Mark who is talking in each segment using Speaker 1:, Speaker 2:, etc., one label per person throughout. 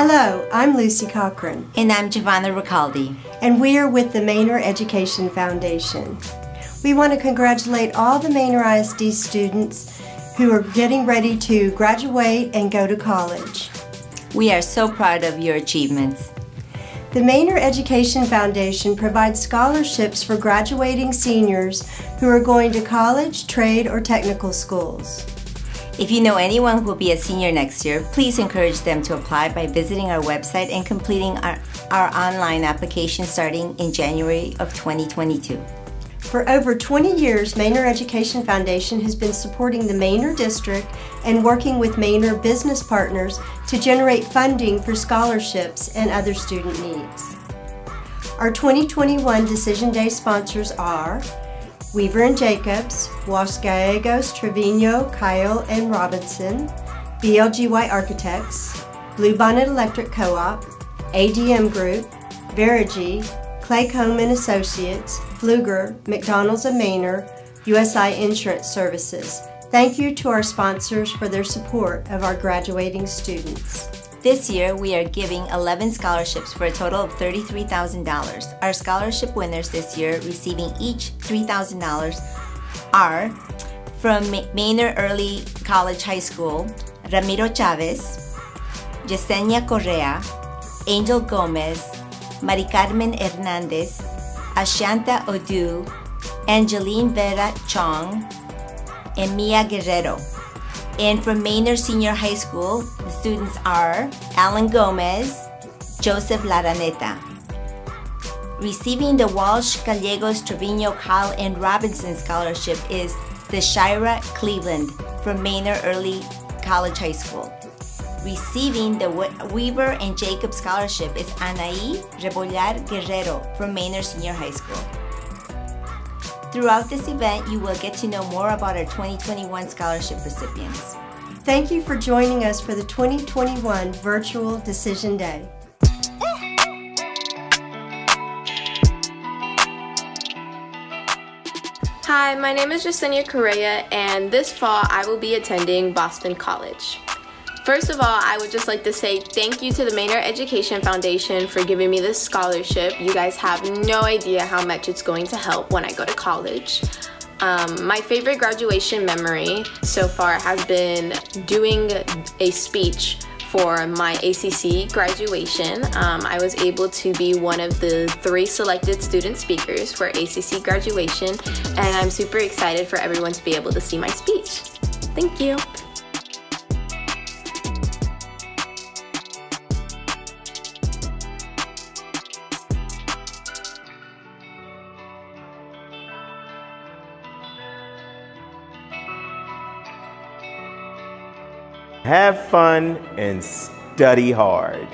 Speaker 1: Hello, I'm Lucy Cochran.
Speaker 2: And I'm Giovanna Ricaldi.
Speaker 1: And we are with the Manor Education Foundation. We want to congratulate all the Manor ISD students who are getting ready to graduate and go to college.
Speaker 2: We are so proud of your achievements.
Speaker 1: The Manor Education Foundation provides scholarships for graduating seniors who are going to college, trade, or technical schools.
Speaker 2: If you know anyone who will be a senior next year, please encourage them to apply by visiting our website and completing our, our online application starting in January of 2022.
Speaker 1: For over 20 years, Manor Education Foundation has been supporting the Manor District and working with Manor business partners to generate funding for scholarships and other student needs. Our 2021 Decision Day sponsors are Weaver and Jacobs, Walsh, Gallegos, Trevino, Kyle, and Robinson, BLGY Architects, Bluebonnet Electric Co-op, ADM Group, Verigy, Claycomb and Associates, Pfluger, McDonald's of Manor, USI Insurance Services. Thank you to our sponsors for their support of our graduating students.
Speaker 2: This year, we are giving 11 scholarships for a total of $33,000. Our scholarship winners this year, receiving each $3,000, are from Manor Early College High School, Ramiro Chavez, Yesenia Correa, Angel Gomez, Mari Carmen Hernandez, Ashanta Odu, Angeline Vera Chong, and Mia Guerrero. And from Manor Senior High School, the students are Alan Gomez, Joseph Laraneta. Receiving the Walsh, Gallegos, Trevino, Kyle, and Robinson Scholarship is the Shira Cleveland from Manor Early College High School. Receiving the Weaver and Jacob Scholarship is Anaí Rebollar Guerrero from Manor Senior High School. Throughout this event, you will get to know more about our 2021 scholarship recipients.
Speaker 1: Thank you for joining us for the 2021 Virtual Decision Day.
Speaker 3: Hi, my name is Yesenia Correa, and this fall I will be attending Boston College. First of all, I would just like to say thank you to the Manor Education Foundation for giving me this scholarship. You guys have no idea how much it's going to help when I go to college. Um, my favorite graduation memory so far has been doing a speech for my ACC graduation. Um, I was able to be one of the three selected student speakers for ACC graduation, and I'm super excited for everyone to be able to see my speech. Thank you.
Speaker 4: Have fun and study hard.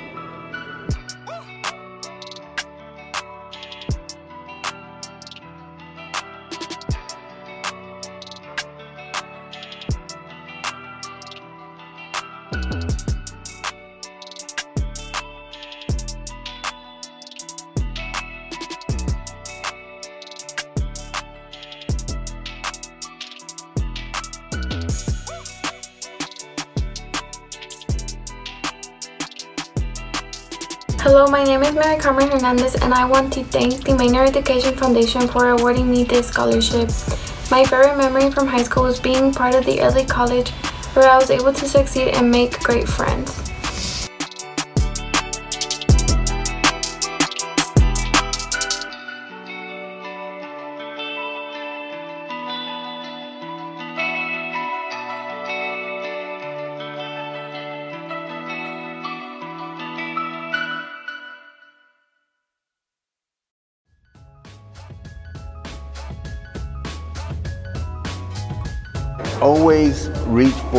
Speaker 5: And I want to thank the Manor Education Foundation for awarding me this scholarship. My favorite memory from high school was being part of the early college where I was able to succeed and make great friends.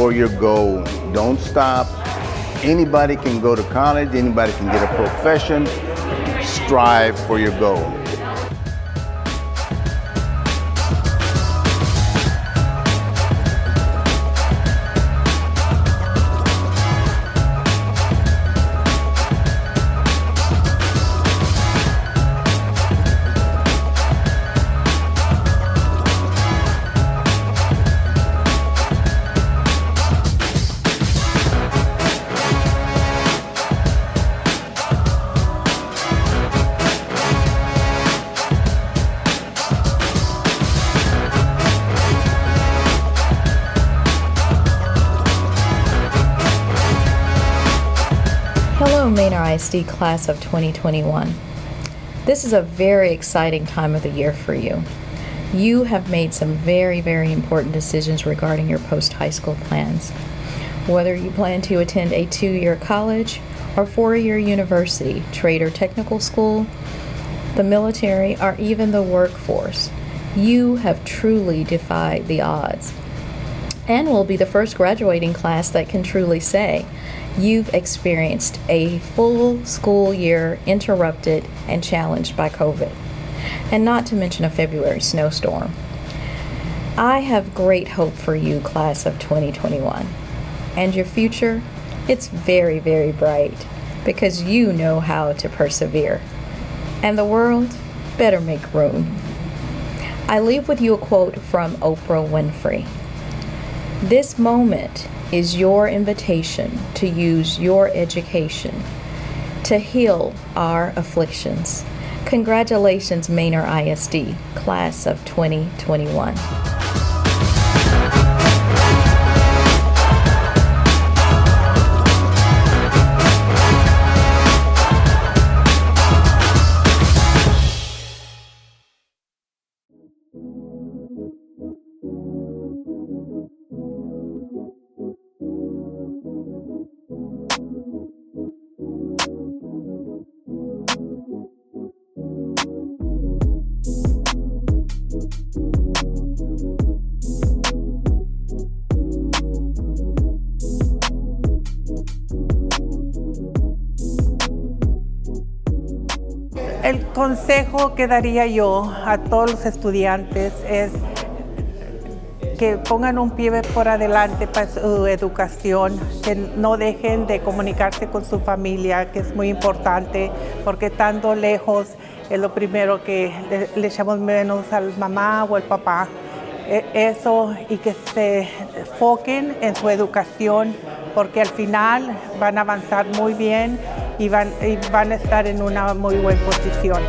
Speaker 4: For your goal. Don't stop. Anybody can go to college, anybody can get a profession. Strive for your goal.
Speaker 6: Hello, Manor ISD class of 2021. This is a very exciting time of the year for you. You have made some very, very important decisions regarding your post high school plans. Whether you plan to attend a two year college or four year university, trade or technical school, the military, or even the workforce, you have truly defied the odds and will be the first graduating class that can truly say you've experienced a full school year interrupted and challenged by COVID, and not to mention a February snowstorm. I have great hope for you, class of 2021. And your future? It's very, very bright because you know how to persevere. And the world better make room. I leave with you a quote from Oprah Winfrey. This moment is your invitation to use your education to heal our afflictions. Congratulations, Manor ISD, class of 2021.
Speaker 7: Consejo que daría yo a todos los estudiantes es que pongan un pie por adelante para su educación, que no dejen de comunicarse con su familia, que es muy importante, porque estando lejos es lo primero que le, echamos menos al mamá o al papá. E- Eso y que se enfoquen en su educación, porque al final van a avanzar muy bien y van, y van a estar en una muy buena posición.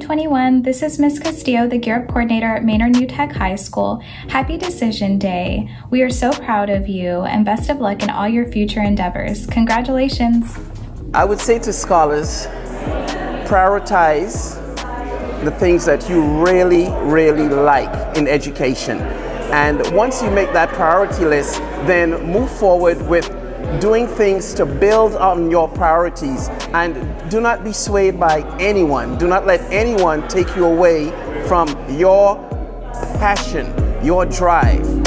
Speaker 8: 2021. This is Miss Castillo, the Gear Up Coordinator at Manor New Tech High School. Happy Decision Day. We are so proud of you and best of luck in all your future endeavors. Congratulations.
Speaker 9: I would say to scholars, prioritize the things that you really, really like in education. And once you make that priority list, then move forward with doing things to build on your priorities. And do not be swayed by anyone. Do not let anyone take you away from your passion, your drive.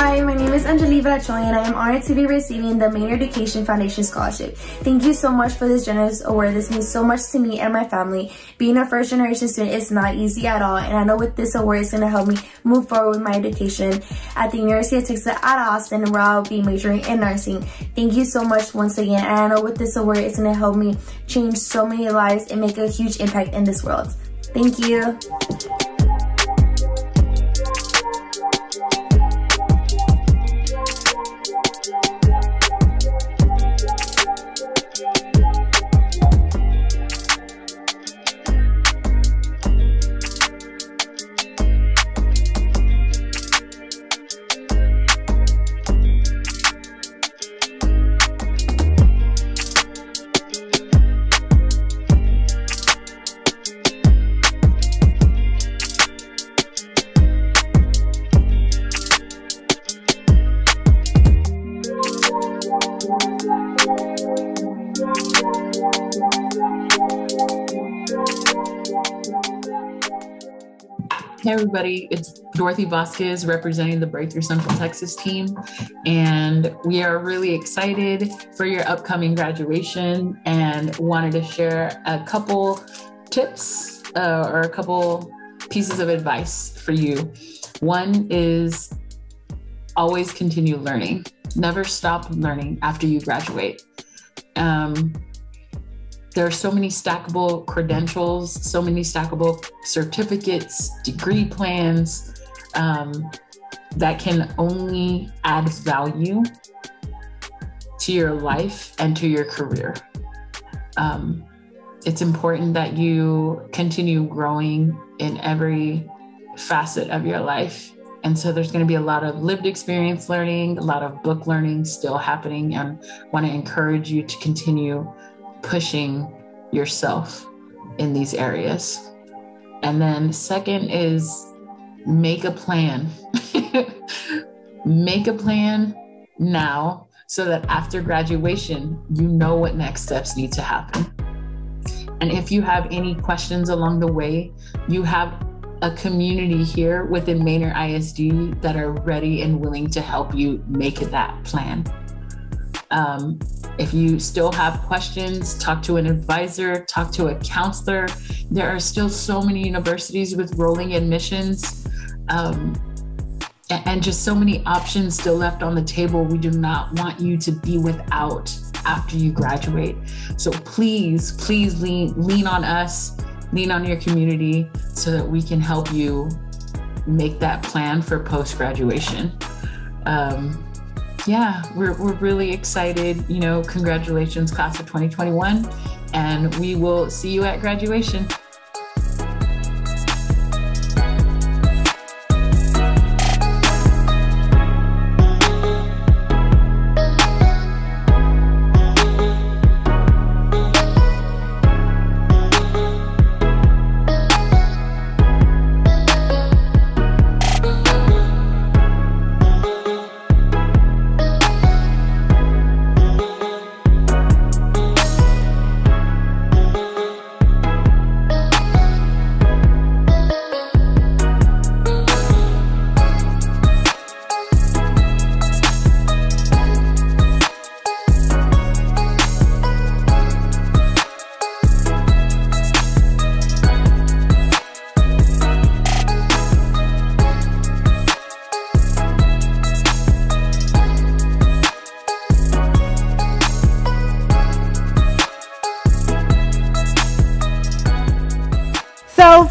Speaker 10: Hi, my name is Anjali Vacholi and I am honored to be receiving the Manor Education Foundation Scholarship. Thank you so much for this generous award. This means so much to me and my family. Being a first generation student is not easy at all, and I know with this award, it's going to help me move forward with my education at the University of Texas at Austin, where I'll be majoring in nursing. Thank you so much once again, and I know with this award, it's going to help me change so many lives and make a huge impact in this world. Thank you.
Speaker 11: Everybody, it's Dorothy Vasquez representing the Breakthrough Central Texas team. And we are really excited for your upcoming graduation and wanted to share a couple tips uh, or a couple pieces of advice for you. One is always continue learning, never stop learning after you graduate. Um, there are so many stackable credentials, so many stackable certificates, degree plans um, that can only add value to your life and to your career. Um, it's important that you continue growing in every facet of your life. And so there's going to be a lot of lived experience learning, a lot of book learning still happening, and want to encourage you to continue pushing yourself in these areas. And then, second is make a plan. make a plan now so that after graduation, you know what next steps need to happen. And if you have any questions along the way, you have a community here within Manor ISD that are ready and willing to help you make that plan. Um, if you still have questions, talk to an advisor, talk to a counselor. There are still so many universities with rolling admissions um, and just so many options still left on the table. We do not want you to be without after you graduate. So please, please lean, lean on us, lean on your community so that we can help you make that plan for post graduation. Um, yeah, we're, we're really excited. You know, congratulations, class of 2021. And we will see you at graduation.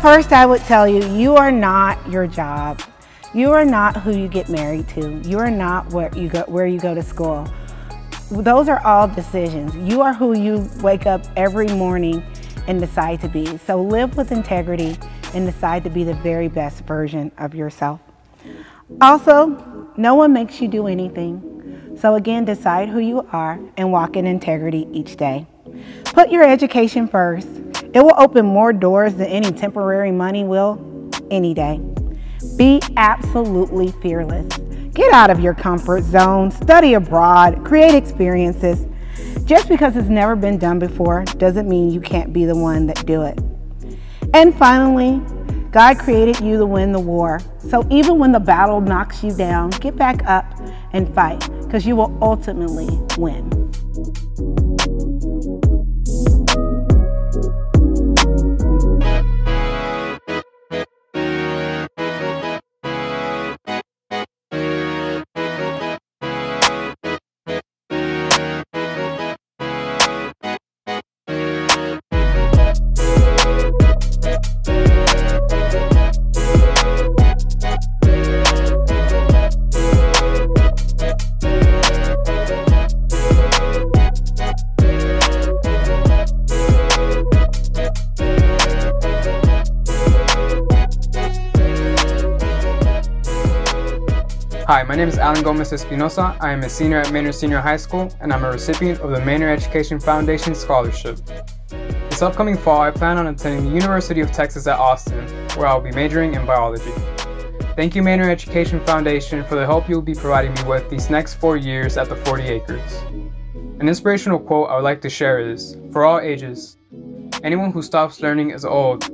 Speaker 7: First I would tell you, you are not your job. You are not who you get married to. You are not where you go, where you go to school. Those are all decisions. You are who you wake up every morning and decide to be. So live with integrity and decide to be the very best version of yourself. Also, no one makes you do anything. So again, decide who you are and walk in integrity each day. Put your education first. It will open more doors than any temporary money will any day. Be absolutely fearless. Get out of your comfort zone, study abroad, create experiences. Just because it's never been done before doesn't mean you can't be the one that do it. And finally, God created you to win the war. So even when the battle knocks you down, get back up and fight because you will ultimately win.
Speaker 12: Name is Alan Gomez Espinosa. I am a senior at Manor Senior High School, and I'm a recipient of the Manor Education Foundation Scholarship. This upcoming fall, I plan on attending the University of Texas at Austin, where I'll be majoring in biology. Thank you, Manor Education Foundation, for the help you'll be providing me with these next four years at the 40 acres. An inspirational quote I would like to share is For all ages, anyone who stops learning is old,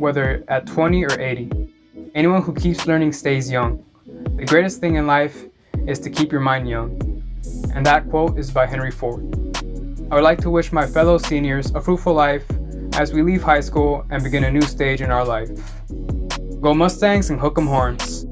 Speaker 12: whether at 20 or 80. Anyone who keeps learning stays young. The greatest thing in life is to keep your mind young. And that quote is by Henry Ford. I would like to wish my fellow seniors a fruitful life as we leave high school and begin a new stage in our life. Go Mustangs and hook 'em horns.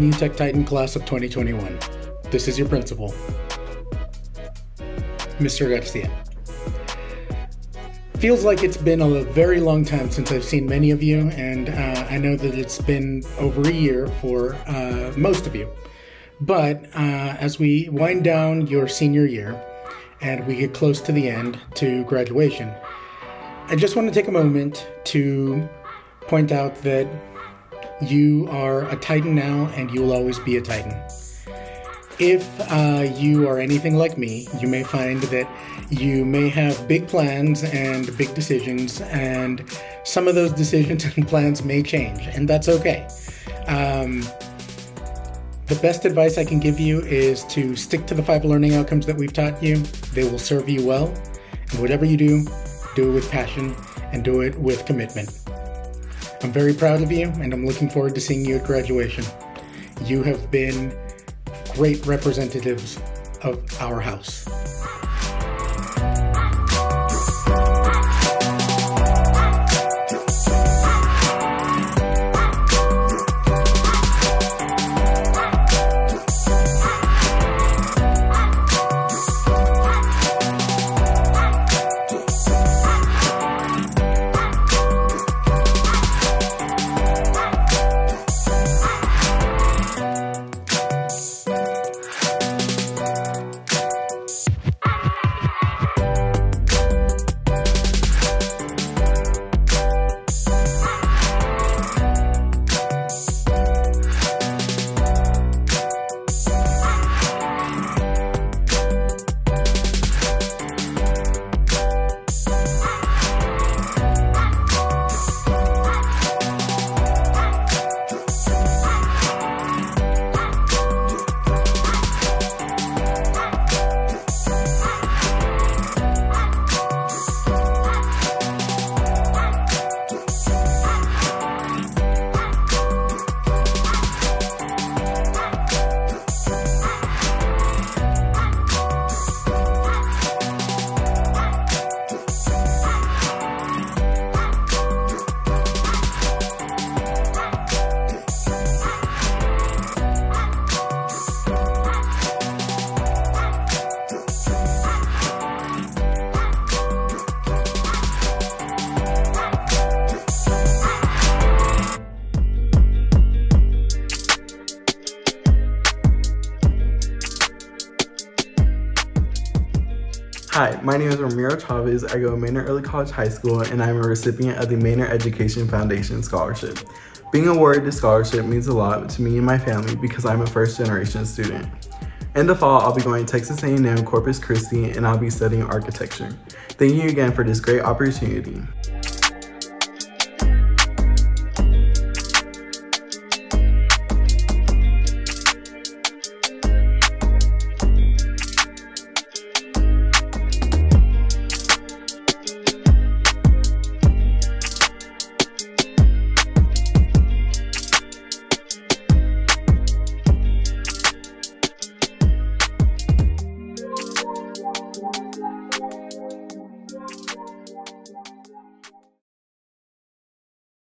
Speaker 13: New Tech Titan class of 2021. This is your principal, Mr. Garcia. Feels like it's been a very long time since I've seen many of you, and uh, I know that it's been over a year for uh, most of you. But uh, as we wind down your senior year and we get close to the end to graduation, I just want to take a moment to point out that you are a Titan now, and you will always be a Titan. If uh, you are anything like me, you may find that you may have big plans and big decisions, and some of those decisions and plans may change, and that's okay. Um, the best advice I can give you is to stick to the five learning outcomes that we've taught you. They will serve you well, and whatever you do, do it with passion and do it with commitment. I'm very proud of you, and I'm looking forward to seeing you at graduation. You have been great representatives of our house.
Speaker 14: My name is Ramiro Chavez. I go to Manor Early College High School and I'm a recipient of the Manor Education Foundation Scholarship. Being awarded this scholarship means a lot to me and my family because I'm a first generation student. In the fall, I'll be going to Texas A&M Corpus Christi and I'll be studying architecture. Thank you again for this great opportunity.